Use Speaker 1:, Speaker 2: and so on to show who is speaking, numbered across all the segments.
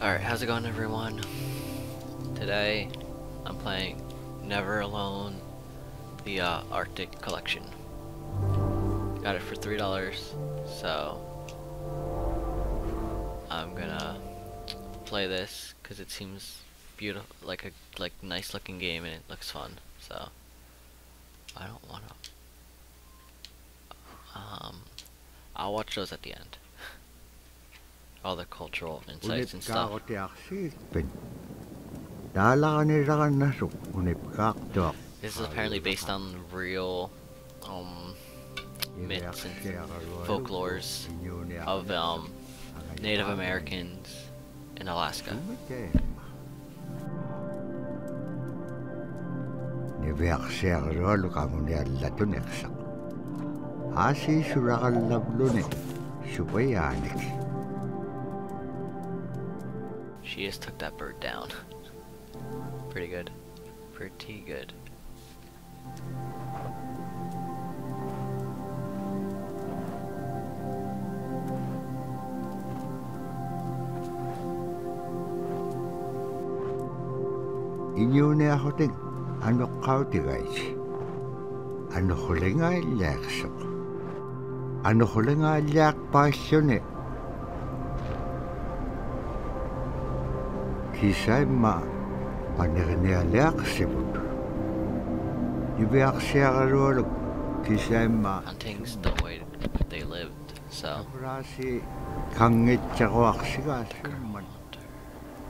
Speaker 1: Alright, how's it going everyone? Today, I'm playing Never Alone, the uh, Arctic Collection. Got it for $3, so I'm gonna play this because it seems beautiful, like a like nice looking game and it looks fun, so I don't wanna um I'll watch those at the end. All the cultural insights and stuff. This is apparently based on real um, myths and folklores of um, Native Americans in Alaska.
Speaker 2: Asi.
Speaker 1: She just took that bird down. Pretty good. Pretty good.
Speaker 2: Inyune ahoting ano kautigais. Ano hulinga ilaksok. Ano hulinga ilak pasyone. Kisaima panirnia ilaksibut. Ibeaksiagaluoluk kisaima
Speaker 1: Hunting's the way they lived, so.
Speaker 2: Kangitsaquaqsigaasumman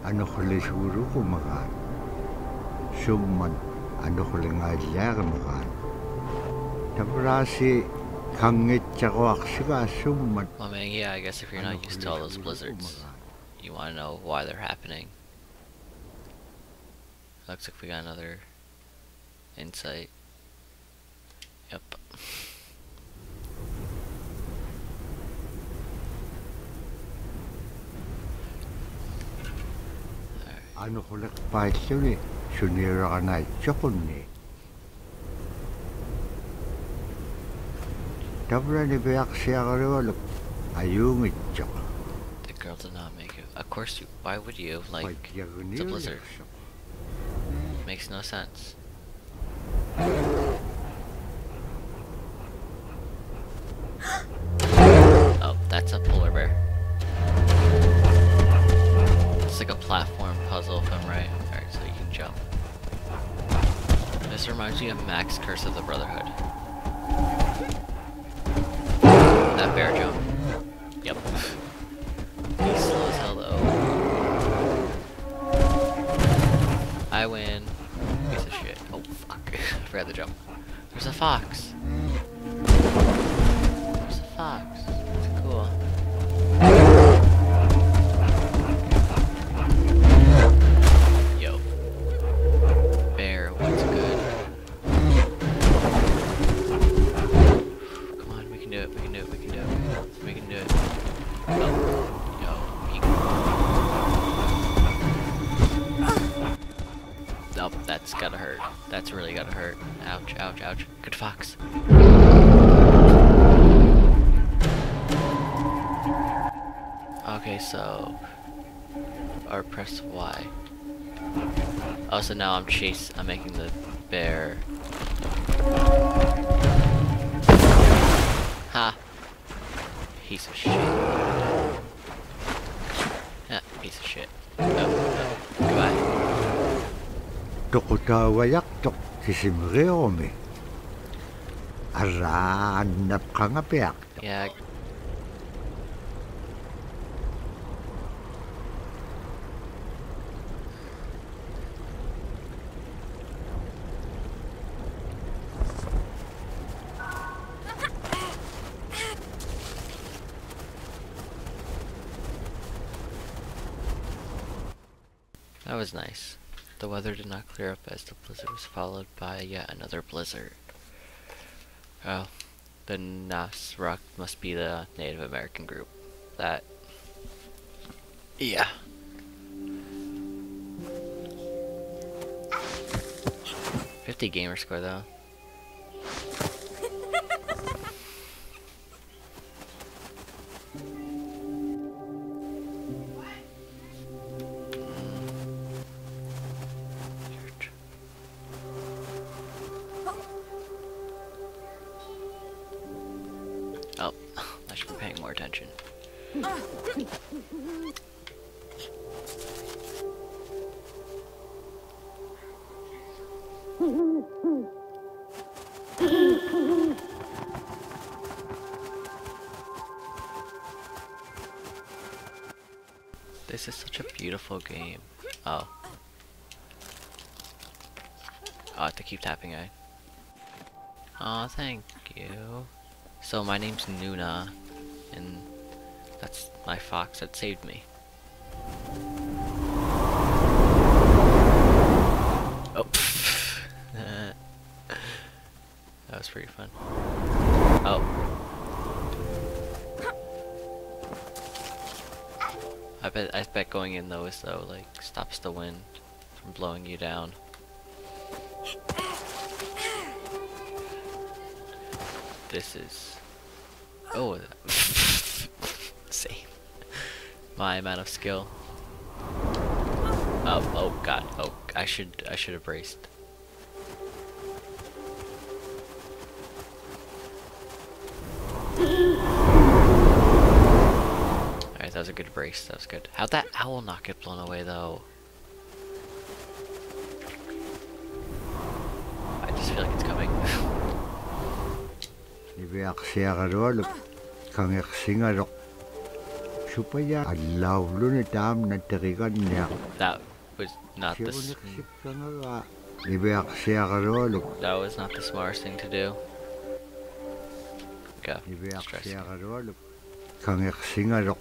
Speaker 2: anuqlisuuruqumagaan summan anuqlingaallaagimagaan tabrasi kangitsaquaqsigaasumman
Speaker 1: I mean, yeah, I guess if you're not used to all those blizzards, you want to know why they're happening. Looks like we got another insight. Yep.
Speaker 2: anuqliqpaalluni suniiraqanaitsoqunni tabrani piaqsiagalualuk ayuungitsoq
Speaker 1: The girl did not make it. Of course, you, why would you? Like, a blizzard. Makes no sense. Oh, that's a polar bear. It's like a platform puzzle, if I'm right. Alright, so you can jump. This reminds me of Max Curse of the Brotherhood. That bear jump. Yep. He's slow as hell though. I win. I forgot to jump. There's a fox. Fox. Okay, so... Or press Y. Oh, so now I'm chase. I'm making the bear. Ha! Piece of shit. Yeah, piece of shit. No, no. Goodbye. That was nice. The weather did not clear up as the blizzard was followed by yet another blizzard. Oh, the Nasruk must be the Native American group. That. Yeah. Fifty gamer score though. This is such a beautiful game. Oh. Oh, I have to keep tapping I. Aw, thank you. So my name's Nuna, and that's my fox that saved me. Was pretty fun. Oh. I bet I bet going in those though like stops the wind from blowing you down. This is oh same my amount of skill. Oh oh god oh I should I should have braced. Alright, that was a good brace, that was good. How'd that owl not get blown away though? I just feel like it's coming. That was not the that was not the smartest thing to do. Go. Stress.
Speaker 2: nibiaksiagaroluk kangeqsingalok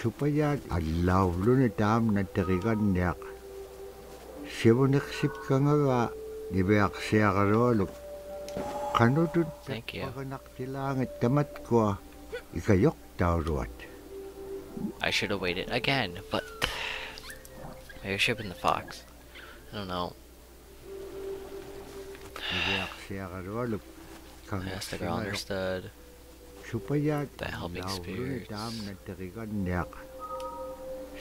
Speaker 2: supaya allaulluni taamna teriganniaq siuniqsipkangaga qanutut
Speaker 1: Thank you.
Speaker 2: paqanaqtilaangit tamatkua ikayoq
Speaker 1: I should have waited again, but maybe I should have been the fox. I don't know. The girl understood. The helping spirits.
Speaker 2: taamna teriganniaq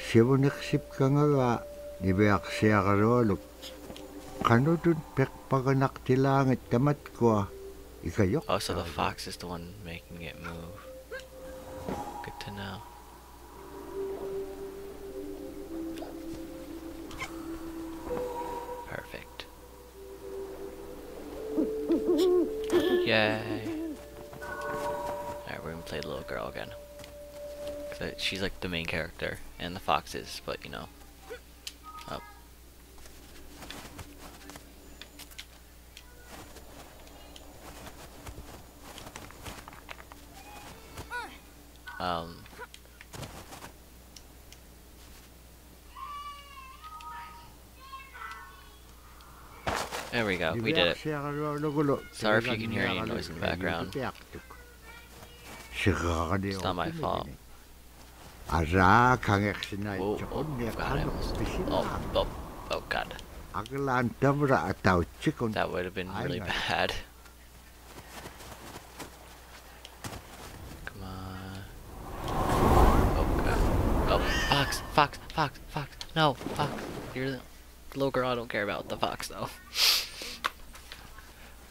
Speaker 2: siuniqsipkangaga nibiaksiagaroluk qanutut peqpaqanaqtilaangit tamatkua ikayoq
Speaker 1: Oh, so the fox is the one making it move. Good to know. Yay. Alright, we're gonna play the little girl again. I- she's like the main character, and the fox is, but you know. Oh. Um. There we go. We did it. Sorry if you can hear any noise in the background. It's not my fault.
Speaker 2: Kangeqsinai
Speaker 1: Oh, God, almost. Oh, oh, oh, God. That would have been really bad. Come on. Oh, God. Oh, fox, fox, fox, fox. No, fox. You're the little girl I don't care about. The fox, though.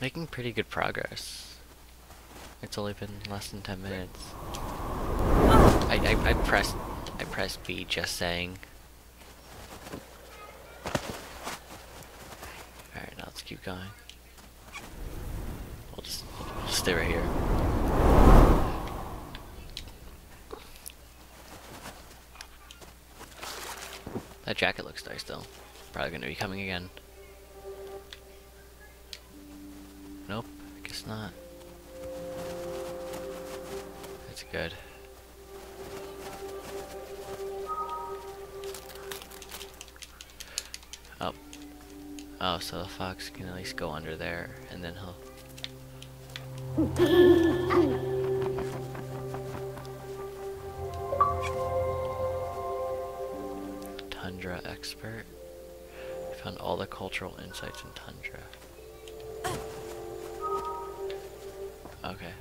Speaker 1: Making pretty good progress. It's only been less than 10 minutes. I, I, I pressed, I pressed B just saying. Alright, now let's keep going. We'll just, we'll stay right here. That jacket looks nice though. Probably gonna be coming again. I guess not. That's good. Oh. Oh, so the fox can at least go under there, and then he'll... Tundra expert. Found all the cultural insights in Tundra. Okay.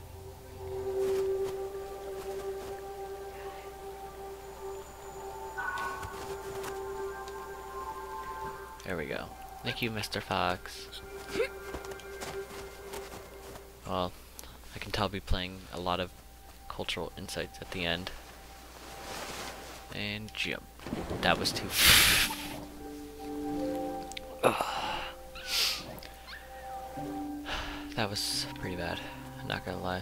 Speaker 1: There we go. Thank you, Mr. Fox. Well, I can tell I'll be playing a lot of cultural insights at the end. And jump. That was too. That was pretty bad. Not gonna lie.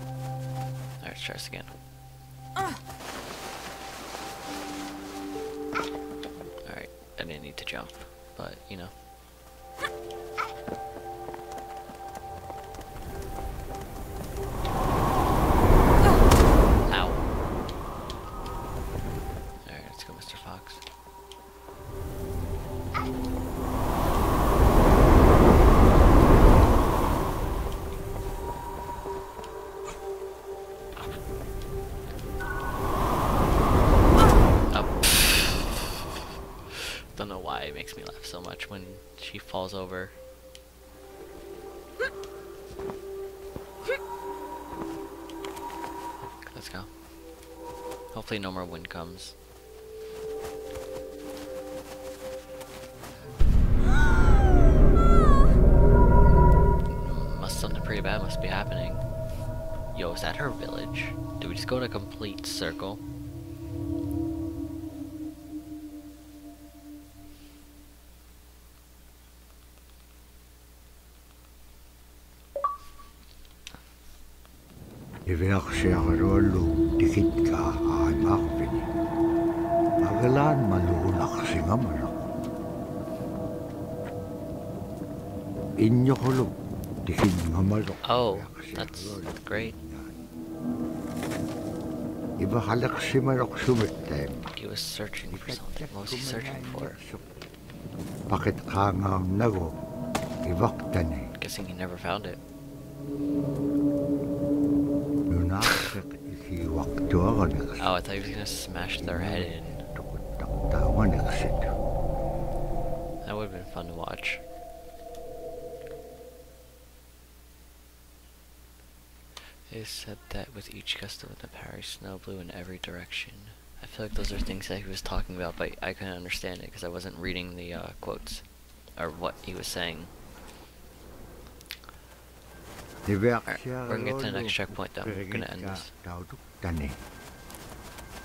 Speaker 1: Alright, let's try this again. Alright, I didn't need to jump, but you know. Let's go. Hopefully no more wind comes. Must something pretty bad must be happening. Yo, is that her village? Did we just go in a complete circle?
Speaker 2: Iviaksiakarolu dikit ka ay makapini. Agalan malulak singamalak. Inyo kulog dikit ngamalok.
Speaker 1: Oh, that's great.
Speaker 2: Iba halak simalok sumitem.
Speaker 1: He was searching for something. What was he searching for?
Speaker 2: Bakit ka nga nago? Ibaktan eh.
Speaker 1: Guessing he never found it. Oh, I thought he was gonna smash their head in.
Speaker 2: Tukot taktawa nakasit.
Speaker 1: That would have been fun to watch. Is said that with each gust of wind, the Paris snow blew in every direction. I feel like those are things that he was talking about, but I couldn't understand it because I wasn't reading the uh, quotes or what he was saying. Alright, we're gonna get to the next checkpoint though. We're gonna end this.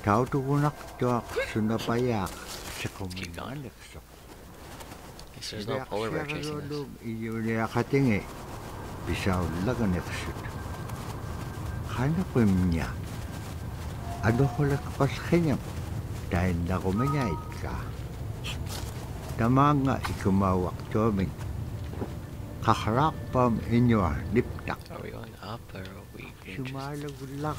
Speaker 2: Tauduk tani. Taudukunak tuak sunapayak sa
Speaker 1: Keep going.
Speaker 2: kuminanak sa
Speaker 1: At least there's no polar bear chasing us.
Speaker 2: Iyo niya katingi. Bisaw laga naksut. Kano ko niya? Ano ko lakpas kanya? Dahil na kumanyait ka. Tama nga ikumawak tuaming. Kakarak pam inyo niptak.
Speaker 1: Are we going up or are we being just...
Speaker 2: Sumalagula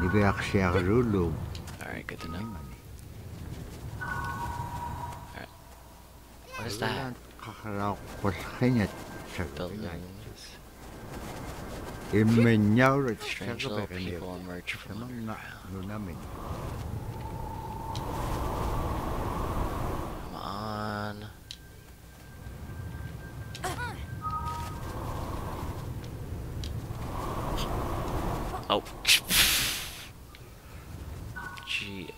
Speaker 2: kami. Nibiyak siya karulong.
Speaker 1: Alright, good to know. What is that?
Speaker 2: Kakarak ko sa kanya. Sa
Speaker 1: Buildings.
Speaker 2: Imenyaw rin siya
Speaker 1: Strange little people emerge from underground. Come on. Uh-huh. Oh.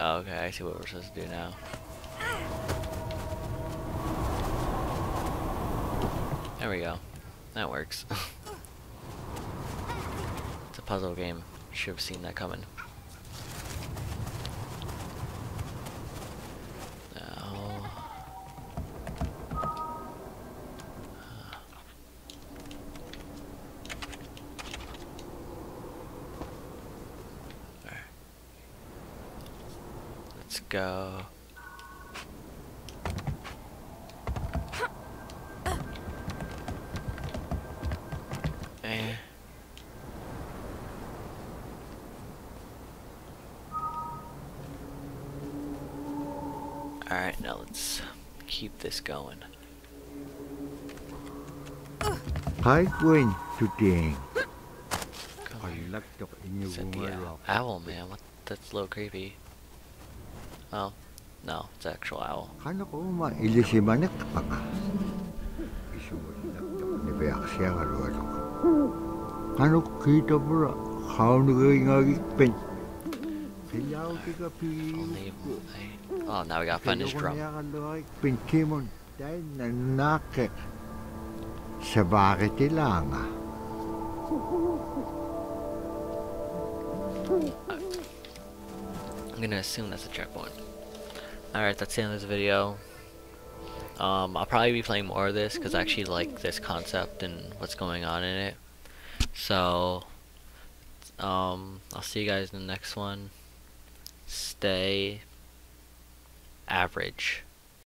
Speaker 1: oh, okay, I see what we're supposed to do now. There we go. That works. it's a puzzle game. Should have seen that coming. Now. Alright. Let's go. Eh. Alright, now let's keep this going.
Speaker 2: Hi, Gwen. Tuting.
Speaker 1: Come on.
Speaker 2: Kalagtok inyo
Speaker 1: Is that the owl, man? What? That's a little creepy. Oh, no, it's actual owl.
Speaker 2: Kano ko ma ilisimanak pa ka? Isumalagtok nibiyak siya karulong. Kano kita bro? Kano kayo ngagikpen? Kayaw ti ka
Speaker 1: Only. I... Oh, now we gotta find his drum.
Speaker 2: Pintimon dahil sa bakit ilanga.
Speaker 1: Gonna assume that's a checkpoint. Alright, that's the end of this video. Um, I'll probably be playing more of this because I actually like this concept and what's going on in it. So, um, I'll see you guys in the next one. Stay average.